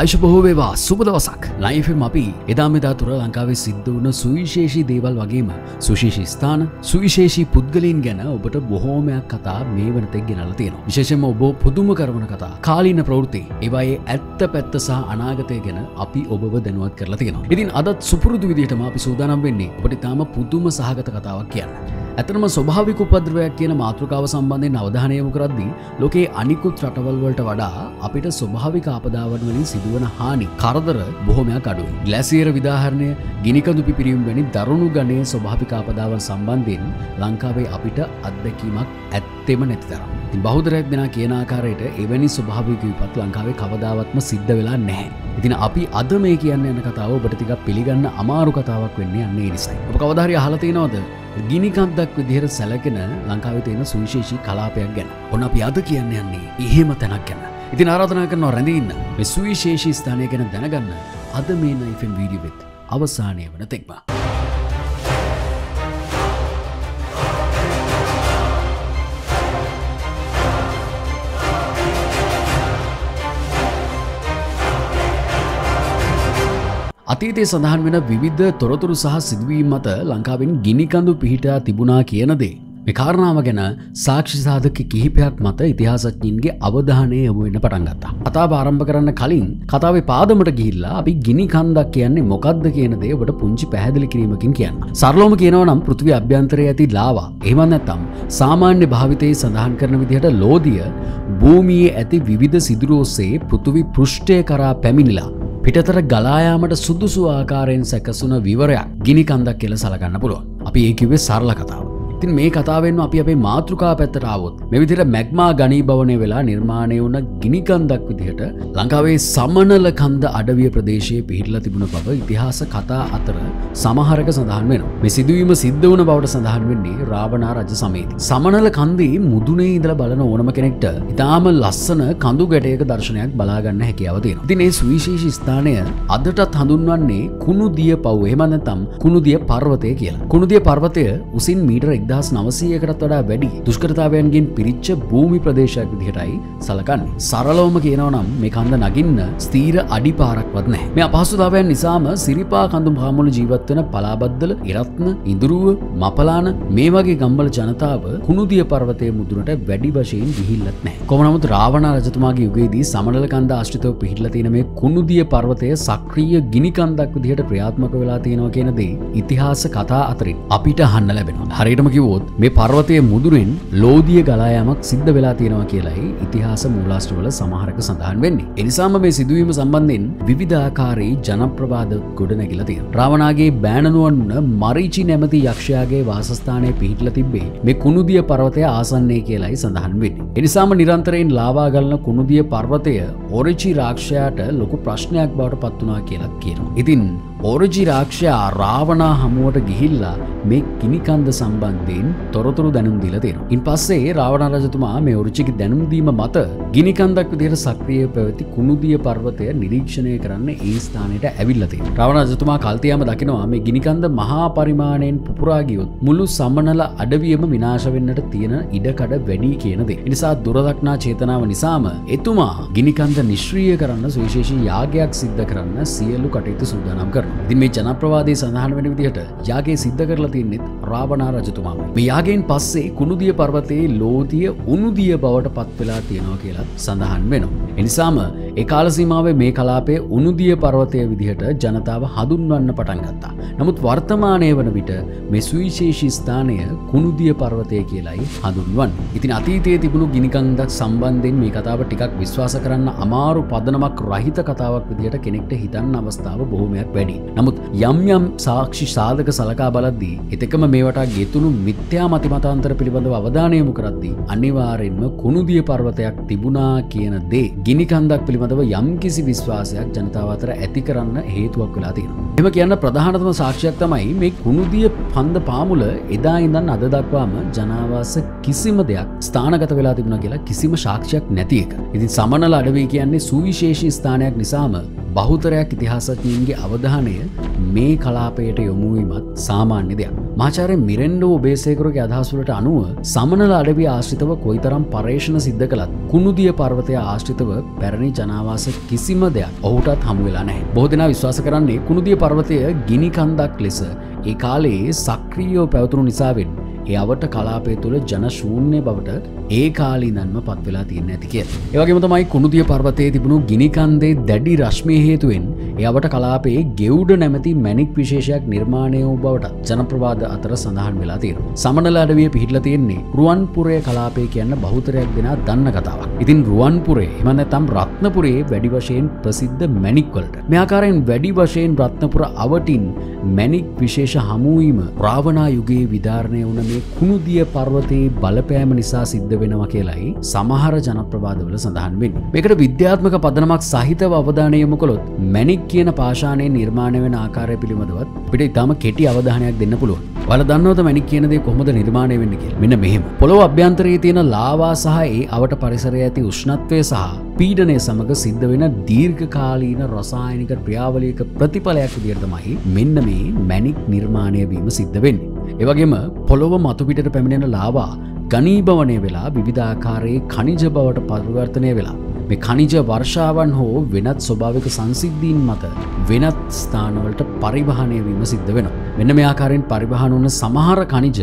අයිශ බොහෝවේවා සුබ දවසක්. ලයිෆම් අපි එදා මෙදා තුර ලංකාවේ සිද්ධ වන සුවිශේෂී දේවල් වගේම සුශේෂී ස්ථාන සුවිශේෂී පුද්ගලින් ගැන ඔබට බොහෝමයක් කතා මේ වනතෙක් ගෙනල තියෙන විශේෂම ඔබ පුදුම කරවන කතා කාලීන ප්‍රවෘති ඒවායේ ඇත්ත පැත්ත සහ අනාගතය ගැන අපි ඔබව දැනුවත් කරලා තියෙනවා. ඉතින් අදත් සුපුරුදු විදිහටම අපි සූදානම් වෙන්නේ ඔබට තාම පුදුම සහගත කතාවක් කියන්න. ඇතනම ස්වභාවික උපද්‍රවයක් කියන මාතෘකාව සම්බන්ධයෙන් අවධානයමු කරද්දී ලෝකේ අනිකුත් රටවල්වලට වඩා අපිට ස්වභාවික ආපදාවන් වලින් සිදුවන හානි කරදර බොහොමයක් අඩුයි. ග්ලැසියර විදාහරණය ගිනිකඳු පිපිරීම වැනි දරුණු ගණයේ ස්වභාවික ආපදාවන් සම්බන්ධයෙන් ලංකාවේ අපිට අත්දැකීමක් ඇත්තෙම නැති තරම්. ඉතින් බහුතරයක් දෙනා කියන ආකාරයට එවැනි ස්වභාවික විපත් ලංකාවේ කවදාවත්ම සිද්ධ වෙලා නැහැ. ඉතින් අපි අද මේ කියන්න යන කතාව ඔබට ටිකක් පිළිගන්න අමාරු කතාවක් වෙන්නේ අන්න ඒ නිසයි. ඔබ කවදාහරි අහලා තියෙනවද? ගිනිකන්දක් විදිහට සැලකෙන ලංකාවේ තියෙන සුවිශේෂී කලාපයක් ගැන. ඔන්න අපි අද කියන්න යන්නේ එහෙම තැනක් ගැන. ඉතින් ආරාධනා කරනවා රැඳින්න මේ සුවිශේෂී ස්ථානය ගැන දැනගන්න අද මේ නයිෆෙන් වීඩියෝවෙත් අවසානය වන තෙක්ම. අතීතය සඳහන් වෙන විවිධ තොරතුරු සහ සිදුවීම් මත ලංකාවෙන් ගිනිකඳු පිහිටා තිබුණා කියනදේ. මේ කාරණාව ගැන සාක්ෂි සාධක කිහිපයක් මත ඉතිහාසඥයින්ගේ අවධානය යොමු වෙන්න පටන් ගත්තා. කතාව ආරම්භ කරන්න කලින් කතාවේ පාදමට ගිහිල්ලා අපි ගිනි කන්දක් කියන්නේ මොකක්ද කියන දේ ඔබට පුංචි පැහැදිලි කිරීමකින් කියන්න. සරලවම කියනවා නම් පෘථිවි අභ්‍යන්තරයේ ඇති ලාවා. එහෙම නැත්නම් සාමාන්‍ය භාවිතයේ සඳහන් කරන විදිහට ලෝදිය භූමියේ ඇති විවිධ සිදුරු ඔස්සේ පෘථිවි පෘෂ්ඨය කරා පැමිණිලා පිටතර ගලායාමට සුදුසු ආකාරයෙන් සැකසුන විවරයක් ගිනි කන්දක් කියල සලගන්න පුළුවන්. අපි ඒකිවේ සරල කතාව. තින් මේ කතාවෙන් අපි අපේ මාතෘකා පැත්තරාවොත් මෙවිදිර මැග්මා ගනී භවනය වෙලා නිර්මාණය වුණ ගිනිකන්දක් විදිහට ලංකාවේ සමනල කන්ද අඩවිය ප්‍රදේශයේ පිහිටල තිබුණ බව ඉතිහාස කතා අතර සමහරක සඳහන් වෙන මේ සිදුවීම සිද්ධ වන බවට සඳහන් වෙන්නේ රාවනා රජ සමේති. සමනල කන්දී මුදුනේ ඉදල බලන ඕනම කෙනෙක්ට ඉතාම ලස්සන කඳු ගැටයක දර්ශනයක් බලාගන්න හැකියාව තියෙන. ඉතින් ඒ සුවිශේෂී ස්ථානය අදටත් හඳුන්වන්නේ කුණු දිය පව් එහෙම නැත්නම් කුණු දිය පර්වතය කියලා. කුණු දිය පර්වතය උසින් මීටර එක්දහස් නවසයකටත් වඩා වැඩි දුෂ්කරතාවයන්ගෙන් පිරිච්ච භූමි ප්‍රදේශයක් විදිහටයි සලකන්නේ. සරලවම කියනවනම් මේ කන්ද නගින්න ස්තීර අඩි පාරක්වත් නැහැ. මේ අපහසුතාවයන් නිසාම සිරිපා කඳු පාමුල ජීවත්වන පලාබද්දල ඉරත්න ඉදුරුව මපලාන මේ වගේ ගම්බල ජනතාව කුණුදිය පර්වතය මුදුනට වැඩි වශයෙන් ගිහිල්ලත් නැහැ. කොමනමුත් රාවණ රජතුමාගේ යුගයේදී සමනල කන්ද ආශ්‍රිතව පිහිටලා තියෙන මේ කුණුදිය පර්වතය සක්‍රීය ගිනි කන්දක් විදිහට ක්‍රියාත්මක වෙලා තියෙනවා කියන දේ ඉතිහාස කතා අතරින් අපිට අහන්න ලැබෙනවා. හරියටම කිව්වොත් මේ පර්වතය මුදුරෙන් ලෝදිය ගලායාමක් සිද්ධ වෙලා තියෙනවා කියලයි ඉතිහාස මූලාශ්‍රවල සමහරක සඳහන් වෙන්නේ. එනිසාම මේ සිදුවීම සම්බන්ධයෙන් විවිධාකාරී ජනප්‍රවාද ගොඩනැගිලා තියෙනවා. රාවණාගේ බෑණනුවන් වුණ මරීචි නැමැති යක්ෂයාගේ වාසස්ථානයේ පිහිටලා තිබ්බේ මේ කුණුදිය පර්වතය ආසන්නයේ කියලයි සඳහන් වෙන්නේ. එනිසාම නිරන්තරයෙන් ලාවා ගලන කුණුදිය පර්වතය ඔරිචි රාක්ෂයාට ලොකු ප්‍රශ්නයක් බවට පත් වුණා කියලා කියනවා. ඉතින් ඕරජි රාක්ෂයා රාවනා හමුවට ගිහිල්ලා මේ කිනිකන්ද සම්බන්ධයෙන් තොරතුරු දැනුම් දීලා තියෙනවා. ඉන් පස්සේ රාවණ රජතුමා මේ ඔරිචිගේ දැනුම් දීම මත ගිනිකන්දක් විදිහට සක්‍රිය පැවති කුණුදිය පර්වතය නිරීක්ෂණය කරන්න ඒ ස්ථානයට ඇවිල්ලා තියෙනවා. රාවණ රජතුමා කල්තියාම දකිනවා මේ ගිනිකන්ද මහා පරිමාණයෙන් පුපුරා ගියොත් මුළු සමනල අඩවියම විනාශ වෙන්නට තියෙන ඉඩකඩ වැඩි කියන දේ. ඒ නිසා දුරදක්නා චේතනාව නිසාම එතුමා ගිනිකන්ද නිශ්ක්‍රීය කරන්න සුවිශේෂී යාගයක් සිද්ධ කරන්න සියලු කටයුතු සූදානම් කරනවා. ඉතින් මේ ජනප්‍රවාදයේ සඳහන් වෙන විදිහට යාගේ සිද්ධ කරලා තියන්නෙත් රාවණා රජතුමාමයි. මේ යාගෙන් පස්සේ කුණුදිය පර්වතයේ ලෝදිය උණුදිය බවට පත් වෙලා තියෙනවා කියලා සඳහන් වෙනවා. එනිසාම ඒ කාල සීමාවේ මේ කලාපයේ උණුදිය පර්වතය විදිහට ජනතාව හඳුන්වන්න පටන් ගත්තා. නමුත් වර්තමානය වන විට මේ සුවිශේෂී ස්ථානය කුණුදිය පර්වතය කියලයි හඳුන්වන්නේ. ඉතින් අතීතයේ තිබුණු ගිනිකන්දක් සම්බන්ධයෙන් මේ කතාව ටිකක් විශ්වාස කරන්න අමාරු පදනමක් රහිත කතාවක් විදිහට කෙනෙක්ට හිතන්න අවස්ථාව බොහොමයක් වැඩි. නමුත් යම් යම් සාක්ෂි සාධක සලකා බලද්දී එතකම මේවට ගෙතුණු මිත්‍යා මතිමතාන්තර පිළිබඳව අවධානයමු කරද්දී අනිවාර්යෙන්ම කුණුදිය පර්වතයක් තිබුණා කියන දේ ගිනිකන්දක් පිළිබඳව යම් කිසි විශ්වාසයක් ජනතාව අතර ඇති කරන්න හේතුවක් වෙලා තියෙනවා. එම කියන්න ප්‍රධානතම සාක්ෂයක් තමයි මේ කුණුදිය පන්ද පාමුල එදා ඉඳන් අද දක්වාම ජනාවාස කිසිම දෙයක් ස්ථානගත වෙලා තිබුණ කියලා කිසිම සාක්ෂයක් නැති එක. ඉතින් සමනල අඩවී කියන්නේ සුවිශේෂී ස්ථානයක් නිසාම බහුතරයක් ඉතිහාසඥීන්ගේ අවධානය මේ කලාපයට යොමුවීමත් සාමාන්‍ය දෙයක්. මාචාරය මිරෙන්ඩෝ බේසේකරගේ අදහසුලට අනුව සමනල අඩවි ආශ්‍රිතව කොයිතරම් පර්ේෂණ සිද්ධ කළත් කුණුදිය පර්වතය ආශ්‍රිතව පැරණි ජනවාස කිසිම දෙයක් ඔහුටත් හමුවෙලා නෑ. බෝධනා විශ්වාස කරන්නේ කුණුදිය පර්වතය ගිනිකන්දක් ලෙස ඒ කාලේ සක්‍රීයෝ පැවතුරු නිසාවෙන් ඒ අවට කලාපය තුළ ජනශූන්‍ය බවට ඒ කාලීනන්ම පත්වෙලා තියන්න ඇති කිය. ඒවගේම තමයි කුණුදිය පර්වතය තිබුණු ගිනිකන්දේ දැඩි රශ්මය හේතුවෙන් එයාවට කලාපේ ගෙව්ඩ නැමති මැනික් විශේෂයක් නිර්මාණය වූ බවට ජනප්‍රවාද අතර සඳහන් වෙලා තියෙන. සමනල අඩවිය පිහිටල තියෙන්නේ රුවන්පුරේ කලාපය කියන්න බහුතරයක් දෙෙන දන්න කතාවක්. ඉතින් රුවන්පුරේ එමන තම් රත්නපුරේ වැඩි වශයෙන් ප්‍රසිද්ධ මැනික්වලට. මෙයාකාරයෙන් වැඩි වශයෙන් රත්නපුර අවටින් මැනික් විශේෂ හමුවීම රාවනා යුගේ විධාරණය වන මේ කුණුදිය පර්වතයේ බලපෑම නිසා සිද්ධ වෙනවා කියලයි සමහර ජනප්‍රවාදවල සඳහන් වෙන්. මේකට විද්‍යාත්මක පදනමක් සහිතව අවධානයමු කොළොත් මැනික් කියන පාශානය නිර්මාණය වෙන ආකාරය පිළිබඳවත් පිට ඉතාම කෙටි අවධානයක් දෙන්න පුළුවන්. වල දන්නවත මැනික් කියනදේ කොහොමද නිර්මාණය වෙන්න කිය මෙන්න මෙහෙම. පොළොව අභ්‍යන්තරයේ තියෙන ලාවා සහ ඒ අවට පරිසරය ඇති උෂ්ණත්වය සහ පීඩනය සමඟ සිද්ධ වෙන දීර්ඝකාලීන රසායනික ක්‍රියාවලයක ප්‍රතිඵලයක් විදිරතමයි මෙන්න මේ මැනික් නිර්මාණය වීම සිද්ධ වෙන්නේ. එවගේම පොළොව මතුපිට පැමිණෙන ලාවා ගනීභවනය වෙලා විවිධාකාරයේ කනිජ බවට පරිවර්තනය වෙලා මේ කනිජ වර්ෂාවන් හෝ වෙනත් ස්වභාවික සංසිද්ධීන් මත වෙනත් ස්ථානවලට පරිවහනය වීම සිද්ධ වෙන. මෙන්න මේ ආකාරයෙන් පරිවහන වන සමහර කනිජ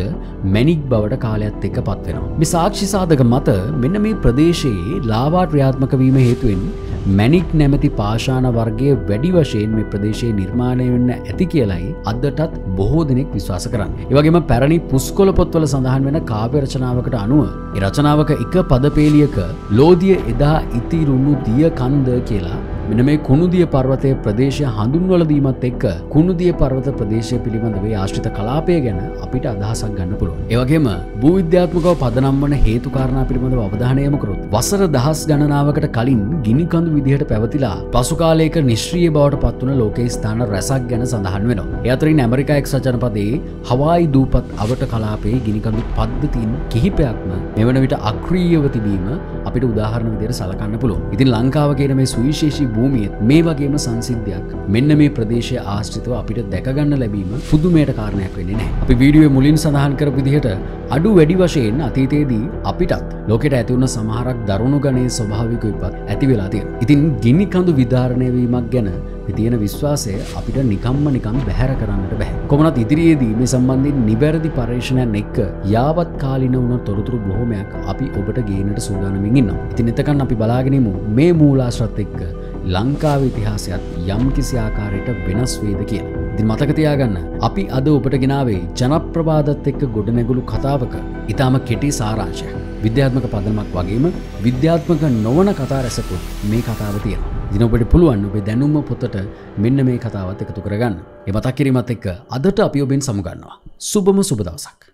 මැනික් බවට කාලයක්ත් එක්ක පත්වෙනවා. මේ සාක්ෂි සාධක මත මෙන්න මේ ප්‍රදේශයේ ලාවා ක්‍රියාත්මක වීම හේතුවෙන් මැනික් නැමැති පාශාන වර්ගය වැඩි වශයෙන් මේ ප්‍රදේශයේ නිර්මාණය වෙන්න ඇති කියලයි අදටත් බොහෝ දෙනෙක් විශ්වාස කරන්න. ඒවගේම පැරණි පුස්කොල පොත්වල සඳහන් වෙන කාව්‍ය රචනාවකට අනුව රචනාවක එක පදපේලියක ලෝදිය එදා ඉතිරුණු දිය කන්ද කියලා මෙන මේ කුණුදිය පර්වතය ප්‍රදේශය හඳුන්වලදීමත් එක්ක කුණුදිය පර්වත ප්‍රදේශය පිළිබඳවේ ආශ්‍රිත කලාපය ගැන අපිට අදහසක් ගන්න පුළුව. ඒවගේම භූවිද්‍යාත්මකව පදනම් වන හේතුකාරණා පිළිබඳව අවධානයමකරුත් වසර දහස් ගණනාවකට කලින් ගිනිකඳු විදිහට පැවතිලා පසුකාලයක නිශ්්‍රිය බවට පත්වන ලෝකේ ස්ථාන රැසක් ගැන සඳහන් වෙන. එතරින් ඇමරිකා එක් සජනපදේ හවායි දූපත් අවට කලාපේ ගිනිකඳු පද්ධතින් කිහිපයක්ම මෙවන විට අක්‍රීයව තිබීම අපිට උදාහරණ විදියට සලකන්න පුළුව. ඉතින් ලංකාව කියන මේ සුවිශේෂී භූමියත් මේ වගේම සංසිද්ධයක් මෙන්න මේ ප්‍රදේශය ආශ්‍රිතව අපිට දැකගන්න ලැබීම පුදුමයට කාරණයක් වෙන්නේ නෑ. අපි වීඩියෝ මුලින් සඳහන් කර විදිහට අඩු වැඩි වශයෙන් අතීතයේදී අපිටත් ලෝකෙට ඇතිවුණ සමහරක් දරුණු ගණයේ ස්වභාවික විපත් ඇති වෙලා තියෙන. ඉතින් ගිනි කඳු විධාරණය වීමක් ගැන තියෙන විශ්වාසය අපිට නිකම්ම නිකම් බැහැර කරන්නට බැහැ. කොමනත් ඉදිරියේදී මේ සම්බන්ධින් නිවැරදි පර්ේෂණයන් එක්ක යාවත් කාලින වුණ තොරතුරු බොහොමයක් අපි ඔබට ගේනට සූදානමින් ඉන්නවා. ඉතින් එතකන් අපි බලාගෙනමු මේ මූලාශ්‍රත් එක්ක ලංකාව ඉතිහාසයත් යම් කිසි ආකාරයට වෙනස් වේද කියලා. ඉතින් මතකතියාගන්න අපි අද ඔබට ගෙනාවේ ජනප්‍රවාදත් එක්ක ගොඩනැගුළු කතාවක ඉතාම කෙටි සාරාංශය. විද්‍යාත්මක පදනමක් වගේම විද්‍යාත්මක නොවන කතා රැසකුත් මේ කතාව තියෙන. දිනඔබට පුළුවන් ඔබේ දැනුම්ම පොත්තට මෙන්න මේ කතාවත් එකතු කරගන්න. එමතක් කිරීමත් එක්ක අදට අපි ඔබෙන් සමුගන්නවා. සුබම සුබදවසක්.